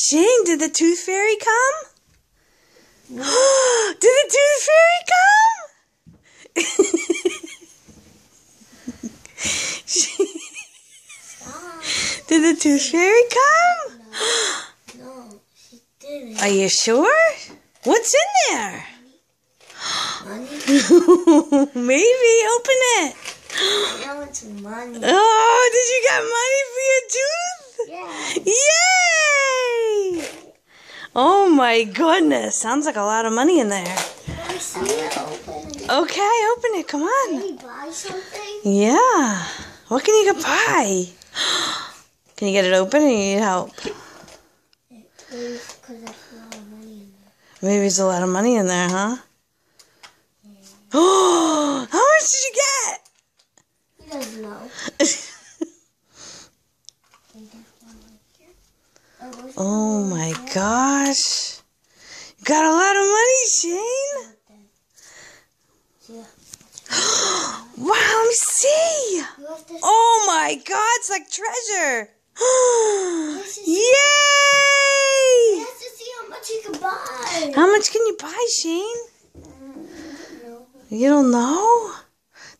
Shane, did the tooth fairy come? did the tooth fairy come? did the tooth fairy come? No, she didn't. Are you sure? What's in there? Money? Maybe. Open it. Now it's money. Oh, did you get money for your tooth? Yeah. Yay! Oh my goodness. Sounds like a lot of money in there. Can I see it open? Okay, open it. Come on. Can you buy something? Yeah. What can you get buy? Can you get it open or you need help? Please, because that's a lot of money in there. Maybe there's a lot of money in there, huh? Oh, how much did you get? He doesn't know. Oh my gosh. You got a lot of money, Shane. Wow, let me see. You have to Oh my god, it's like treasure. Yay! have to see how much you can buy. How much can you buy, Shane? You don't know?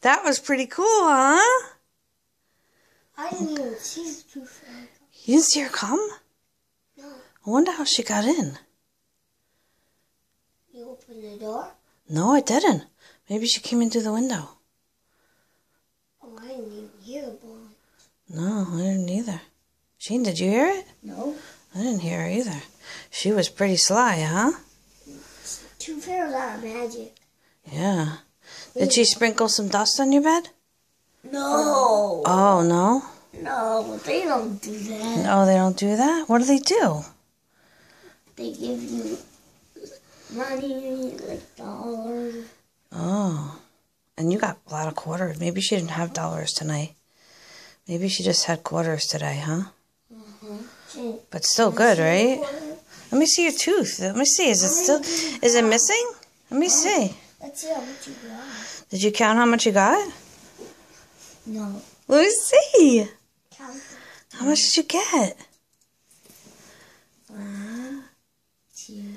That was pretty cool, huh? I didn't even see the fairy. You didn't see her come? No. I wonder how she got in. You opened the door? No, I didn't. Maybe she came in through the window. Oh, I didn't even hear the ball. No, I didn't either. Shane, did you hear it? No. I didn't hear her either. She was pretty sly, huh? Two fairies are magic. Yeah. Did she sprinkle some dust on your bed? No. Oh, no? No, they don't do that. Oh, they don't do that? What do they do? They give you money, like dollars. Oh. And you got a lot of quarters. Maybe she didn't have dollars tonight. Maybe she just had quarters today, huh? She- But still good, right? Let me see your tooth. Let me see. Is it still is it missing? Let me see. Let's see how much you got. Did you count how much you got? No. Let me see. Count How much did you get? one, two,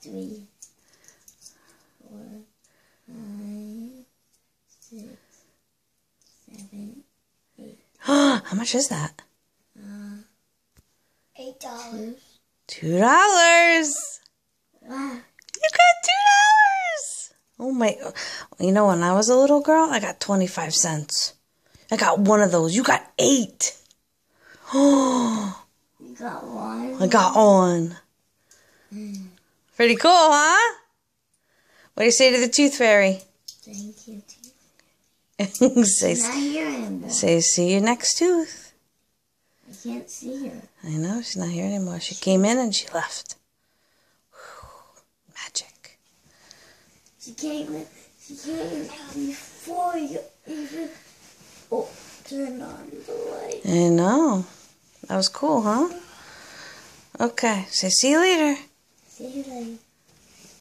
three, four, five, six, seven, how much is that? eight dollars. Two dollars. Wow. You got two dollars. Oh my! You know, when I was a little girl, I got twenty-five cents. I got one of those. You got eight. Oh, You got one. I got on. Pretty cool, huh? What do you say to the tooth fairy? Thank you. Too. say, Not here anymore. say, see you next tooth. I can't see her. I know she's not here anymore. She came in and she left. Whew, magic. She came in. She came before you even oh, turned on the light. I know. That was cool, huh? Okay. Say, see you later. See you later.